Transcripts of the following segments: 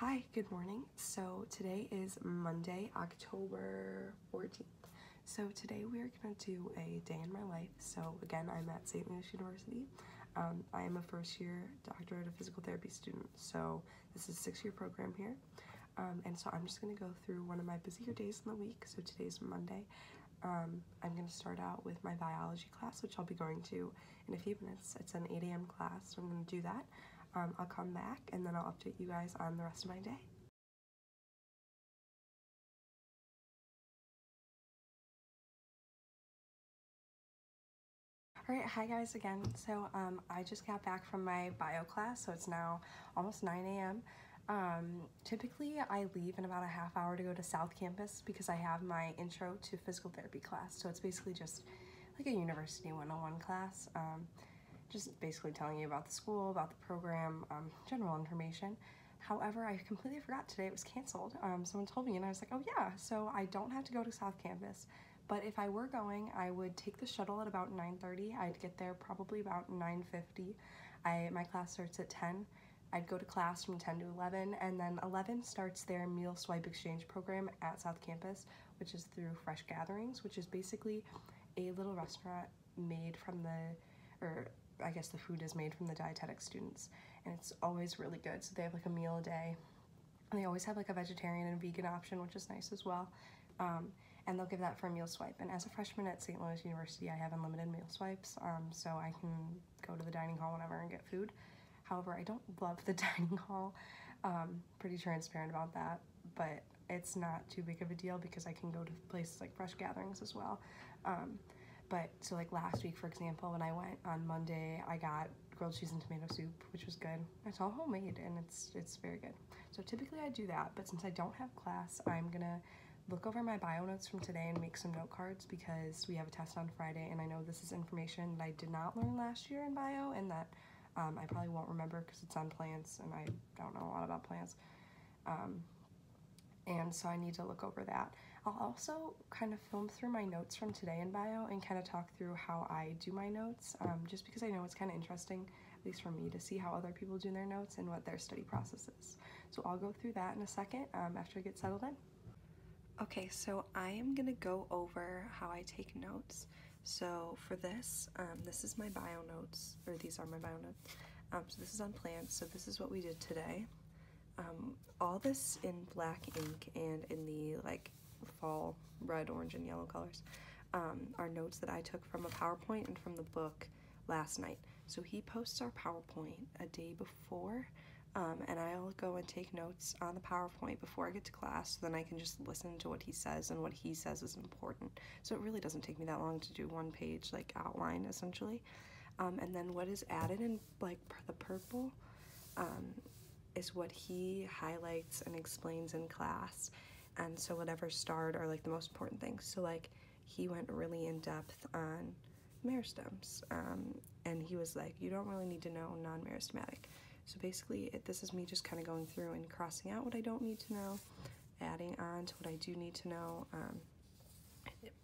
Hi, good morning. So today is Monday, October 14th. So today we are going to do a day in my life. So again, I'm at St. Louis University. Um, I am a first year doctorate of physical therapy student. So this is a six year program here. Um, and so I'm just going to go through one of my busier days in the week. So today's Monday. Um, I'm going to start out with my biology class, which I'll be going to in a few minutes. It's an 8 a.m. class, so I'm going to do that. Um, I'll come back and then I'll update you guys on the rest of my day. Alright, hi guys again. So um, I just got back from my bio class, so it's now almost 9 a.m. Um, typically, I leave in about a half hour to go to South Campus because I have my intro to physical therapy class. So it's basically just like a university 101 class. Um, just basically telling you about the school, about the program, um, general information. However, I completely forgot today it was canceled. Um, someone told me and I was like, oh yeah, so I don't have to go to South Campus. But if I were going, I would take the shuttle at about 9.30. I'd get there probably about 9.50. I, my class starts at 10. I'd go to class from 10 to 11, and then 11 starts their meal swipe exchange program at South Campus, which is through Fresh Gatherings, which is basically a little restaurant made from the, or I guess the food is made from the dietetic students, and it's always really good. So they have like a meal a day. And they always have like a vegetarian and vegan option, which is nice as well. Um, and they'll give that for a meal swipe. And as a freshman at St. Louis University, I have unlimited meal swipes, um, so I can go to the dining hall whenever and get food. However, I don't love the dining hall. Um, pretty transparent about that, but it's not too big of a deal because I can go to places like Fresh Gatherings as well. Um, but so like last week, for example, when I went on Monday, I got grilled cheese and tomato soup, which was good. It's all homemade and it's it's very good. So typically I do that, but since I don't have class, I'm gonna look over my bio notes from today and make some note cards because we have a test on Friday and I know this is information that I did not learn last year in bio and that um, I probably won't remember because it's on plants and I don't know a lot about plants. Um, and so I need to look over that. I'll also kind of film through my notes from today in bio and kind of talk through how I do my notes, um, just because I know it's kind of interesting, at least for me, to see how other people do their notes and what their study process is. So I'll go through that in a second um, after I get settled in. Okay, so I am gonna go over how I take notes. So for this, um, this is my bio notes, or these are my bio notes. Um, so this is on plants, so this is what we did today. Um, all this in black ink and in the like fall red, orange, and yellow colors um, are notes that I took from a PowerPoint and from the book last night. So he posts our PowerPoint a day before um, and I'll go and take notes on the PowerPoint before I get to class so then I can just listen to what he says and what he says is important. So it really doesn't take me that long to do one page like outline essentially. Um, and then what is added in like the purple um, is what he highlights and explains in class. And so whatever starred are like the most important things. So like he went really in depth on meristems um, and he was like, you don't really need to know non-meristematic. So basically, it, this is me just kind of going through and crossing out what I don't need to know, adding on to what I do need to know, um,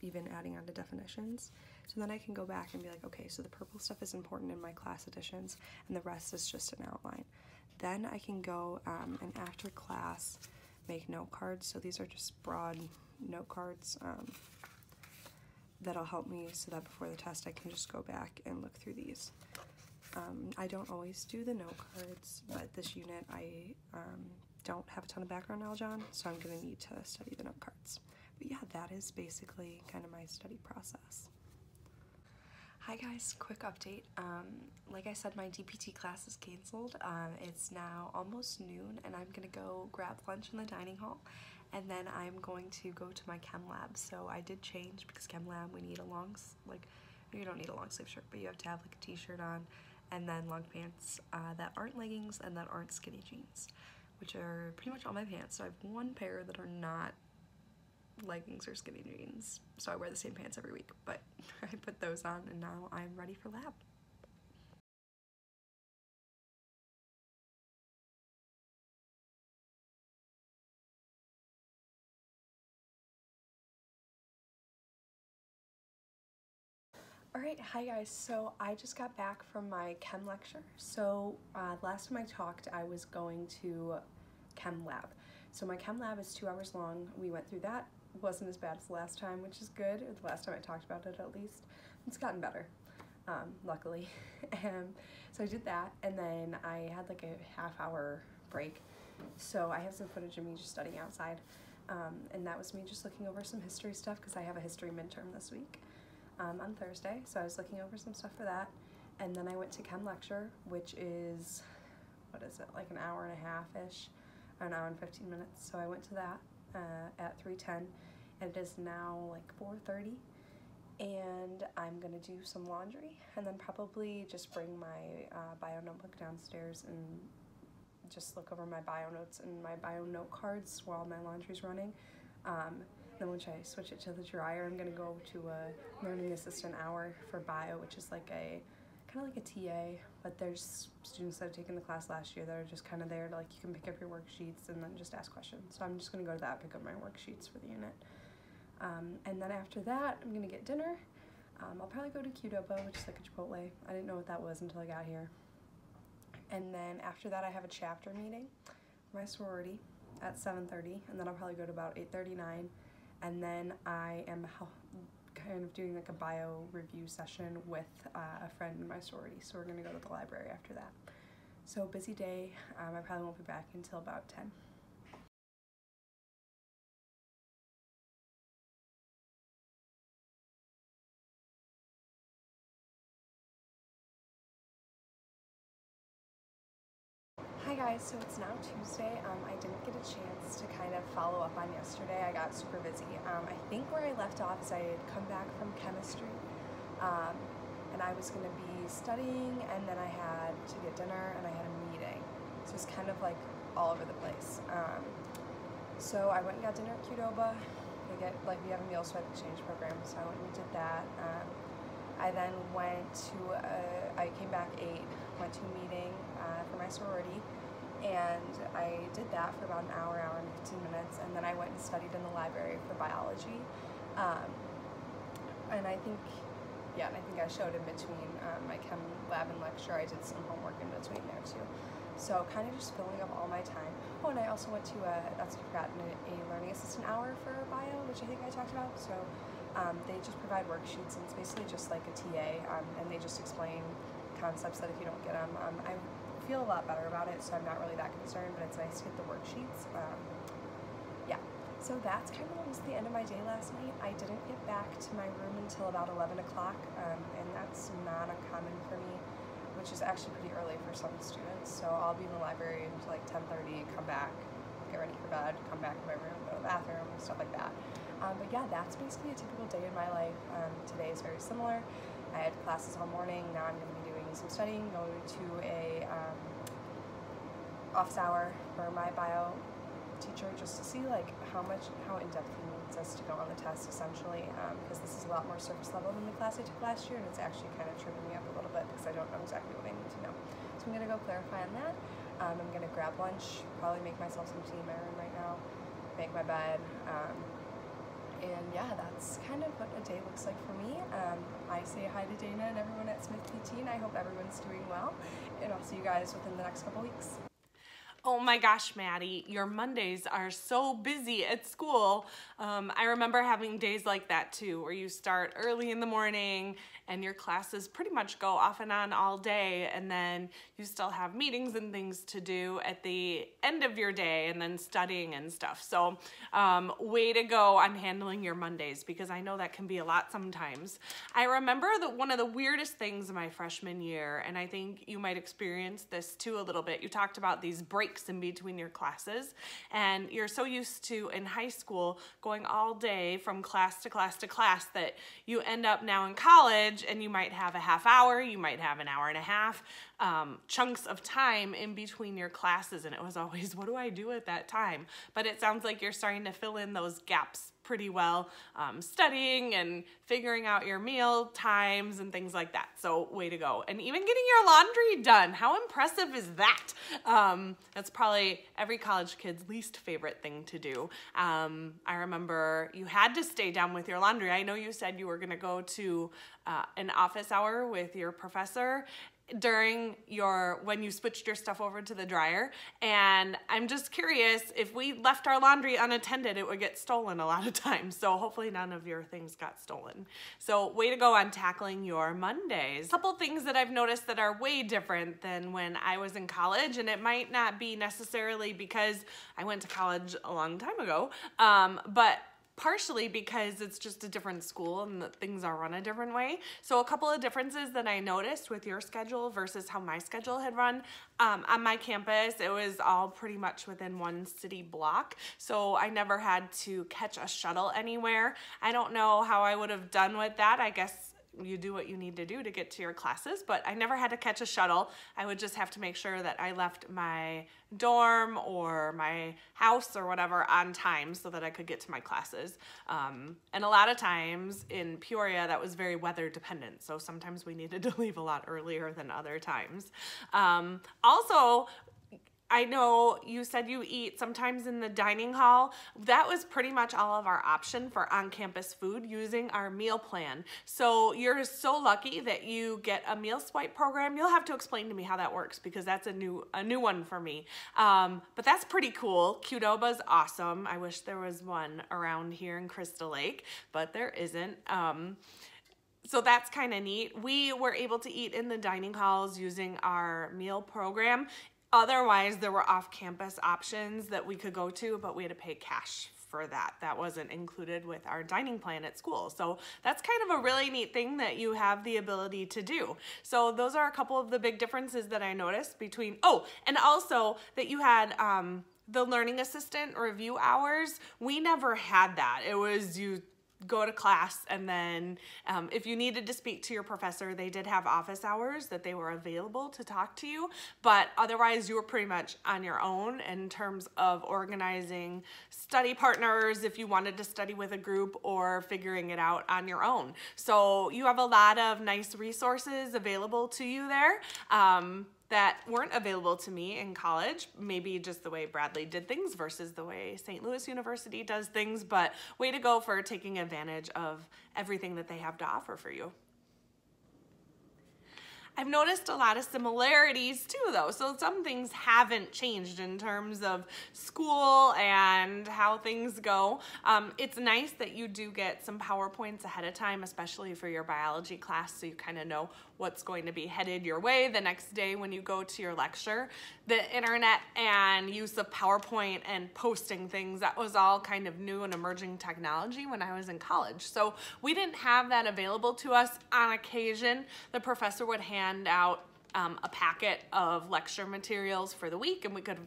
even adding on to definitions. So then I can go back and be like, okay, so the purple stuff is important in my class editions, and the rest is just an outline. Then I can go um, and after class make note cards. So these are just broad note cards um, that'll help me so that before the test I can just go back and look through these. Um, I don't always do the note cards, but this unit I um, don't have a ton of background knowledge on, so I'm going to need to study the note cards. But yeah, that is basically kind of my study process. Hi guys, quick update. Um, like I said, my DPT class is canceled. Uh, it's now almost noon and I'm gonna go grab lunch in the dining hall and then I'm going to go to my chem lab. So I did change because chem lab we need a long, like, you don't need a long sleeve shirt, but you have to have like a t-shirt on and then long pants uh, that aren't leggings and that aren't skinny jeans, which are pretty much all my pants. So I have one pair that are not leggings or skinny jeans, so I wear the same pants every week, but I put those on and now I'm ready for lab. Alright, hi guys. So I just got back from my chem lecture. So uh, last time I talked, I was going to chem lab. So my chem lab is two hours long. We went through that. Wasn't as bad as last time, which is good. The last time I talked about it, at least. It's gotten better, um, luckily. and so I did that, and then I had like a half hour break. So I have some footage of me just studying outside. Um, and that was me just looking over some history stuff because I have a history midterm this week um, on Thursday. So I was looking over some stuff for that. And then I went to chem lecture, which is, what is it, like an hour and a half-ish, an hour and 15 minutes. So I went to that uh, at 3.10, and it is now like 4.30. And I'm gonna do some laundry, and then probably just bring my uh, bio notebook downstairs and just look over my bio notes and my bio note cards while my laundry's running. Um, then once I switch it to the dryer, I'm gonna go to a learning assistant hour for bio, which is like a kind of like a TA, but there's students that have taken the class last year that are just kind of there to like you can pick up your worksheets and then just ask questions. So I'm just gonna go to that, pick up my worksheets for the unit. Um, and then after that, I'm gonna get dinner. Um, I'll probably go to Qdoba, which is like a Chipotle. I didn't know what that was until I got here. And then after that, I have a chapter meeting, my sorority, at 7.30, and then I'll probably go to about 8.39, and then I am kind of doing like a bio review session with uh, a friend in my sorority. So we're gonna go to the library after that. So busy day. Um, I probably won't be back until about 10. Guys, so it's now Tuesday. Um, I didn't get a chance to kind of follow up on yesterday. I got super busy. Um, I think where I left off is I had come back from chemistry um, and I was going to be studying and then I had to get dinner and I had a meeting. So it's kind of like all over the place. Um, so I went and got dinner at Qdoba. They get like we have a meal swipe exchange program, so I went and did that. Um, I then went to, a, I came back 8, went to a meeting uh, for my sorority, and I did that for about an hour, hour and 15 minutes, and then I went and studied in the library for biology. Um, and I think, yeah, and I think I showed in between um, my chem lab and lecture, I did some homework in between there too. So kind of just filling up all my time. Oh, and I also went to a, that's what I forgot, a learning assistant hour for bio, which I think I talked about. So um, they just provide worksheets, and it's basically just like a TA, um, and they just explain concepts that if you don't get them, um, I feel a lot better about it, so I'm not really that concerned, but it's nice to get the worksheets. Um, yeah, so that's kind of almost the end of my day last night. I didn't get back to my room until about 11 o'clock, um, and that's not uncommon for me, which is actually pretty early for some students. So I'll be in the library until like 10.30, come back, get ready for bed, come back to my room, go to the bathroom, stuff like that. Um, but yeah, that's basically a typical day in my life. Um, today is very similar. I had classes all morning, now I'm going to be some studying, going to a um, office hour for my bio teacher just to see like how much, how in-depth he needs us to go on the test essentially, because um, this is a lot more surface level than the class I took last year, and it's actually kind of tripping me up a little bit because I don't know exactly what I need to know. So I'm going to go clarify on that. Um, I'm going to grab lunch, probably make myself some tea in my room right now, make my bed, um, and yeah, that's kind of what a day looks like for me. Um, I say hi to Dana and everyone at Smith PT, and I hope everyone's doing well. And I'll see you guys within the next couple weeks. Oh my gosh, Maddie, your Mondays are so busy at school. Um, I remember having days like that too, where you start early in the morning and your classes pretty much go off and on all day, and then you still have meetings and things to do at the end of your day, and then studying and stuff. So, um, way to go on handling your Mondays because I know that can be a lot sometimes. I remember that one of the weirdest things in my freshman year, and I think you might experience this too a little bit. You talked about these breaks breaks in between your classes. And you're so used to in high school going all day from class to class to class that you end up now in college and you might have a half hour, you might have an hour and a half, um, chunks of time in between your classes. And it was always, what do I do at that time? But it sounds like you're starting to fill in those gaps pretty well um, studying and figuring out your meal times and things like that. So way to go. And even getting your laundry done. How impressive is that? Um, that's probably every college kid's least favorite thing to do. Um, I remember you had to stay down with your laundry. I know you said you were gonna go to uh, an office hour with your professor during your when you switched your stuff over to the dryer. And i'm just curious if we left our laundry unattended it would get stolen a lot of times. So hopefully none of your things got stolen. So way to go on tackling your mondays. A couple things that i've noticed that are way different than when i was in college and it might not be necessarily because i went to college a long time ago um, but partially because it's just a different school and things are run a different way. So a couple of differences that I noticed with your schedule versus how my schedule had run. Um, on my campus, it was all pretty much within one city block. So I never had to catch a shuttle anywhere. I don't know how I would have done with that. I guess you do what you need to do to get to your classes, but I never had to catch a shuttle. I would just have to make sure that I left my dorm or my house or whatever on time so that I could get to my classes. Um, and a lot of times in Peoria, that was very weather dependent. So sometimes we needed to leave a lot earlier than other times. Um, also, I know you said you eat sometimes in the dining hall. That was pretty much all of our option for on-campus food using our meal plan. So you're so lucky that you get a meal swipe program. You'll have to explain to me how that works because that's a new a new one for me. Um, but that's pretty cool. Qdoba's awesome. I wish there was one around here in Crystal Lake, but there isn't. Um, so that's kind of neat. We were able to eat in the dining halls using our meal program. Otherwise, there were off-campus options that we could go to, but we had to pay cash for that. That wasn't included with our dining plan at school. So that's kind of a really neat thing that you have the ability to do. So those are a couple of the big differences that I noticed between, oh, and also that you had um, the learning assistant review hours. We never had that. It was you go to class and then um, if you needed to speak to your professor they did have office hours that they were available to talk to you. But otherwise you were pretty much on your own in terms of organizing study partners if you wanted to study with a group or figuring it out on your own. So you have a lot of nice resources available to you there. Um, that weren't available to me in college, maybe just the way Bradley did things versus the way St. Louis University does things, but way to go for taking advantage of everything that they have to offer for you. I've noticed a lot of similarities too though. So some things haven't changed in terms of school and how things go. Um, it's nice that you do get some PowerPoints ahead of time, especially for your biology class, so you kind of know what's going to be headed your way the next day when you go to your lecture. The internet and use of PowerPoint and posting things, that was all kind of new and emerging technology when I was in college. So we didn't have that available to us on occasion. The professor would hand out um, a packet of lecture materials for the week and we could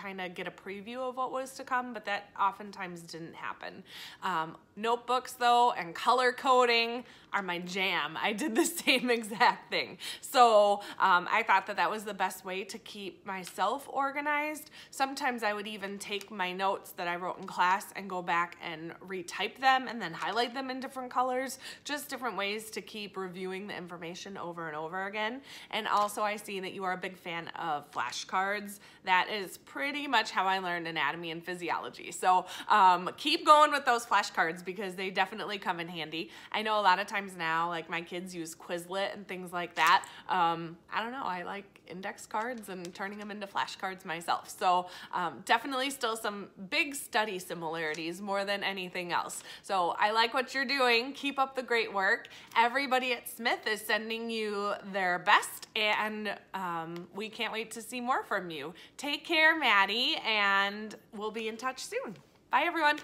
kind of get a preview of what was to come, but that oftentimes didn't happen. Um, notebooks though and color coding are my jam. I did the same exact thing. So um, I thought that that was the best way to keep myself organized. Sometimes I would even take my notes that I wrote in class and go back and retype them and then highlight them in different colors, just different ways to keep reviewing the information over and over again. And also I see that you are a big fan of flashcards. That is pretty much how I learned anatomy and physiology. So um, keep going with those flashcards because they definitely come in handy. I know a lot of times now, like my kids use Quizlet and things like that. Um, I don't know, I like index cards and turning them into flashcards myself. So um, definitely still some big study similarities more than anything else. So I like what you're doing. Keep up the great work. Everybody at Smith is sending you their best and um, we can't wait to see more from you. Take care, Maddie, and we'll be in touch soon. Bye, everyone.